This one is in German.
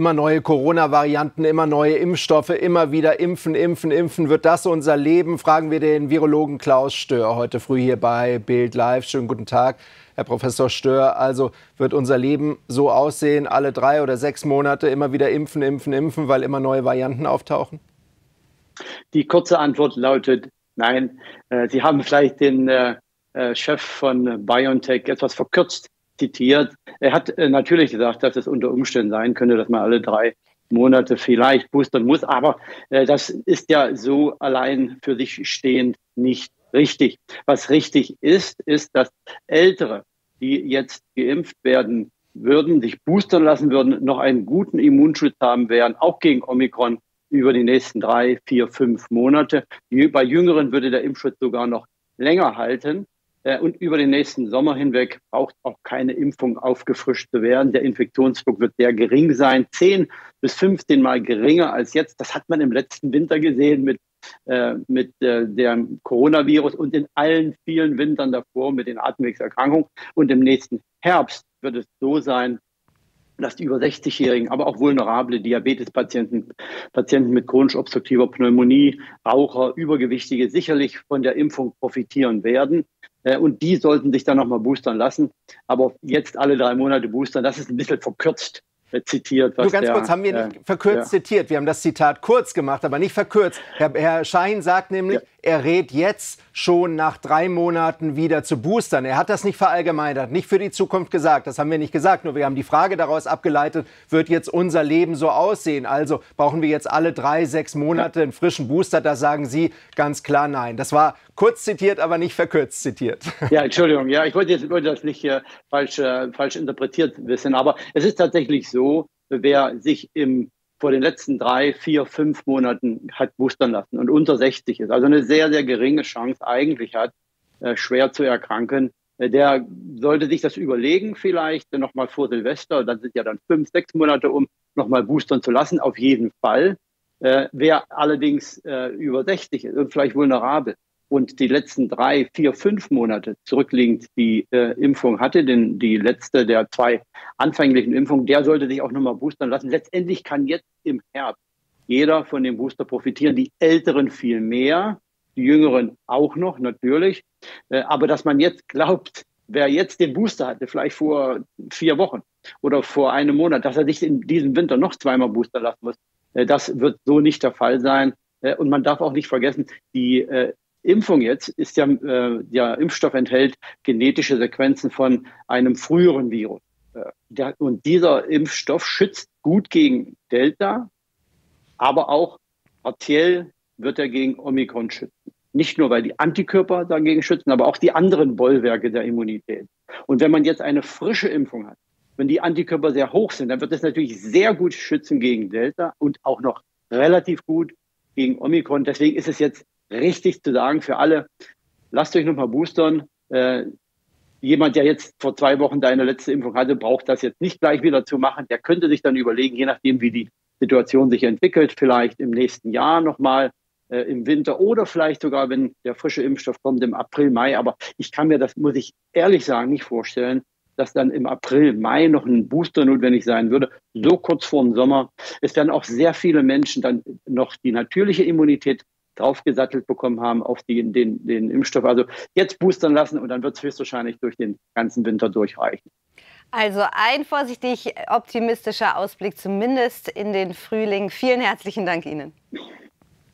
Immer neue Corona-Varianten, immer neue Impfstoffe, immer wieder impfen, impfen, impfen. Wird das unser Leben? Fragen wir den Virologen Klaus Stör heute früh hier bei Bild Live. Schönen guten Tag, Herr Professor Stör. Also wird unser Leben so aussehen, alle drei oder sechs Monate immer wieder impfen, impfen, impfen, weil immer neue Varianten auftauchen? Die kurze Antwort lautet nein. Äh, Sie haben vielleicht den äh, äh, Chef von BioNTech etwas verkürzt zitiert. Er hat äh, natürlich gesagt, dass es unter Umständen sein könnte, dass man alle drei Monate vielleicht boostern muss. Aber äh, das ist ja so allein für sich stehend nicht richtig. Was richtig ist, ist, dass Ältere, die jetzt geimpft werden würden, sich boostern lassen würden, noch einen guten Immunschutz haben werden, auch gegen Omikron über die nächsten drei, vier, fünf Monate. Bei Jüngeren würde der Impfschutz sogar noch länger halten. Äh, und über den nächsten Sommer hinweg braucht auch keine Impfung aufgefrischt zu werden. Der Infektionsdruck wird sehr gering sein, 10 bis 15 Mal geringer als jetzt. Das hat man im letzten Winter gesehen mit, äh, mit äh, dem Coronavirus und in allen vielen Wintern davor mit den Atemwegserkrankungen. Und im nächsten Herbst wird es so sein, dass die über 60-Jährigen, aber auch vulnerable Diabetespatienten, Patienten mit chronisch obstruktiver Pneumonie, Raucher, Übergewichtige sicherlich von der Impfung profitieren werden. Äh, und die sollten sich dann nochmal boostern lassen. Aber jetzt alle drei Monate boostern, das ist ein bisschen verkürzt äh, zitiert. Nur ganz der, kurz, haben wir nicht äh, verkürzt ja. zitiert. Wir haben das Zitat kurz gemacht, aber nicht verkürzt. Herr, Herr Schein sagt nämlich, ja. Er rät jetzt schon nach drei Monaten wieder zu boostern. Er hat das nicht verallgemeinert, nicht für die Zukunft gesagt. Das haben wir nicht gesagt. Nur wir haben die Frage daraus abgeleitet, wird jetzt unser Leben so aussehen? Also brauchen wir jetzt alle drei, sechs Monate einen frischen Booster? Da sagen Sie ganz klar nein. Das war kurz zitiert, aber nicht verkürzt zitiert. Ja, Entschuldigung. Ja, ich wollte, jetzt, wollte das nicht äh, falsch, äh, falsch interpretiert wissen. Aber es ist tatsächlich so, wer sich im vor den letzten drei, vier, fünf Monaten hat boostern lassen und unter 60 ist, also eine sehr, sehr geringe Chance eigentlich hat, äh, schwer zu erkranken, äh, der sollte sich das überlegen, vielleicht nochmal vor Silvester, dann sind ja dann fünf, sechs Monate um, nochmal boostern zu lassen, auf jeden Fall. Äh, wer allerdings äh, über 60 ist und vielleicht vulnerabel, und die letzten drei, vier, fünf Monate zurückliegend die äh, Impfung hatte, denn die letzte der zwei anfänglichen Impfungen, der sollte sich auch nochmal boostern lassen. Letztendlich kann jetzt im Herbst jeder von dem Booster profitieren, die Älteren viel mehr, die Jüngeren auch noch natürlich. Äh, aber dass man jetzt glaubt, wer jetzt den Booster hatte, vielleicht vor vier Wochen oder vor einem Monat, dass er sich in diesem Winter noch zweimal boostern lassen muss, äh, das wird so nicht der Fall sein. Äh, und man darf auch nicht vergessen, die äh, Impfung jetzt ist ja, äh, der Impfstoff enthält genetische Sequenzen von einem früheren Virus. Äh, und dieser Impfstoff schützt gut gegen Delta, aber auch partiell wird er gegen Omikron schützen. Nicht nur, weil die Antikörper dagegen schützen, aber auch die anderen Bollwerke der Immunität. Und wenn man jetzt eine frische Impfung hat, wenn die Antikörper sehr hoch sind, dann wird es natürlich sehr gut schützen gegen Delta und auch noch relativ gut gegen Omikron. Deswegen ist es jetzt richtig zu sagen für alle, lasst euch nochmal boostern. Äh, jemand, der jetzt vor zwei Wochen deine letzte Impfung hatte, braucht das jetzt nicht gleich wieder zu machen. Der könnte sich dann überlegen, je nachdem, wie die Situation sich entwickelt, vielleicht im nächsten Jahr nochmal äh, im Winter oder vielleicht sogar, wenn der frische Impfstoff kommt, im April, Mai. Aber ich kann mir das, muss ich ehrlich sagen, nicht vorstellen, dass dann im April, Mai noch ein Booster notwendig sein würde, so kurz vor dem Sommer. Es werden auch sehr viele Menschen dann noch die natürliche Immunität draufgesattelt bekommen haben auf die, den, den Impfstoff. Also jetzt boostern lassen und dann wird es höchstwahrscheinlich durch den ganzen Winter durchreichen. Also ein vorsichtig optimistischer Ausblick zumindest in den Frühling. Vielen herzlichen Dank Ihnen.